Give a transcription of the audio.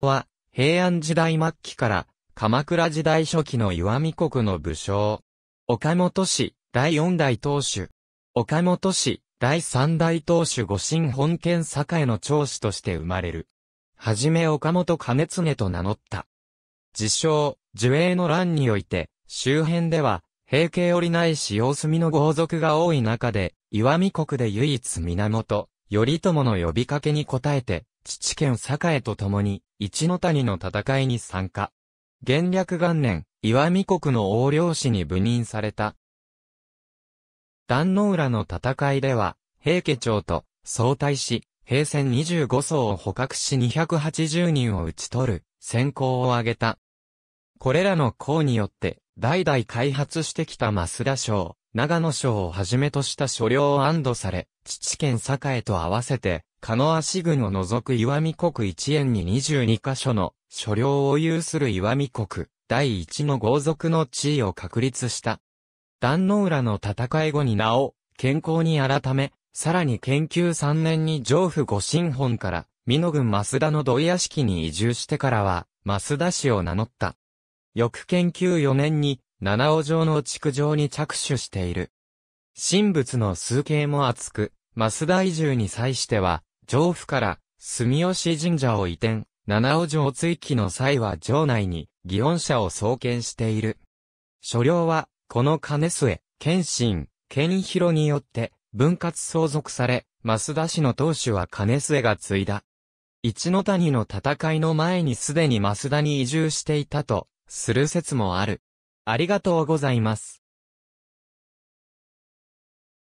は、平安時代末期から鎌倉時代初期の岩見国の武将。岡本氏、第四代当主。岡本氏、第三代当主御神本県栄の長子として生まれる。はじめ岡本兼常と名乗った。自称、樹営の乱において、周辺では、平家よりないし様子見の豪族が多い中で、岩見国で唯一源、頼朝の呼びかけに応えて、父県栄と共に、一の谷の戦いに参加。元略元年、岩見国の横領氏に部任された。壇の浦の戦いでは、平家町と相対し、平戦25層を捕獲し280人を討ち取る、先行を挙げた。これらの功によって、代々開発してきた増田省、長野省をはじめとした所領を安堵され、父県栄と合わせて、加野足郡を除く岩見国一円に22カ所の所領を有する岩見国、第一の豪族の地位を確立した。壇の浦の戦い後に名を健康に改め、さらに研究3年に上府御神本から、美濃郡増田の土屋敷に移住してからは、増田氏を名乗った。翌研究4年に、七尾城の築城に着手している。神仏の数形も厚く、増田移住に際しては、上府から住吉神社を移転、七尾城追記の際は城内に祇園社を創建している。所領は、この金末、謙信、健広によって分割相続され、増田氏の当主は金末が継いだ。一の谷の戦いの前にすでに増田に移住していたと、する説もある。ありがとうございます。